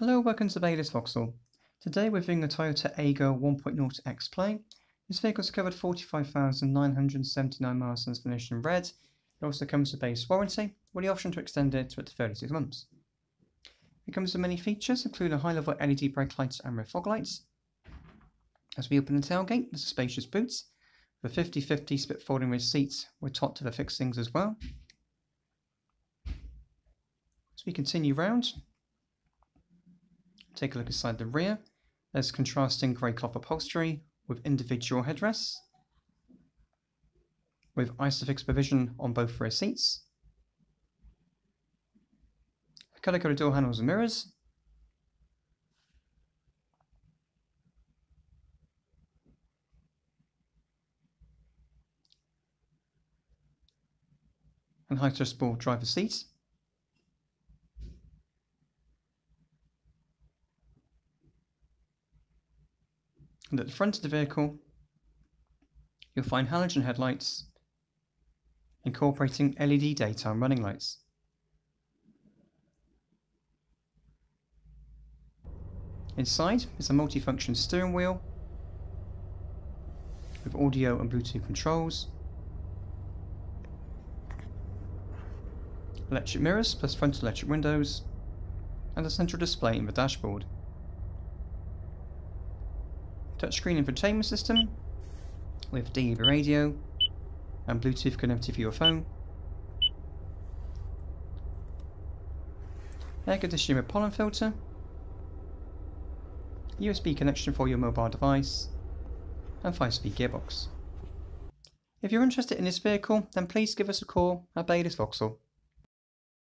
welcome to Baylis Vauxhall. Today we're viewing a Toyota Aygo 1.0 X Play. This vehicle's covered 45,979 miles since finished in red. It also comes with base warranty, with the option to extend it to up to 36 months. It comes with many features, including high-level LED brake lights and rear fog lights. As we open the tailgate, there's a spacious boot, with 50-50 split folding rear seats with top to the fixings as well. As we continue round, Take a look inside the rear. There's contrasting grey cloth upholstery with individual headrests, with ISOFIX provision on both rear seats. Colour coded door handles and mirrors. And high adjustable driver seats. And at the front of the vehicle, you'll find halogen headlights incorporating LED daytime running lights. Inside is a multifunction steering wheel with audio and Bluetooth controls, electric mirrors plus front electric windows, and a central display in the dashboard touchscreen infotainment system with DAB radio and Bluetooth connectivity for your phone. Air conditioning with pollen filter. USB connection for your mobile device. And 5-speed gearbox. If you're interested in this vehicle, then please give us a call at Baylis Vauxhall.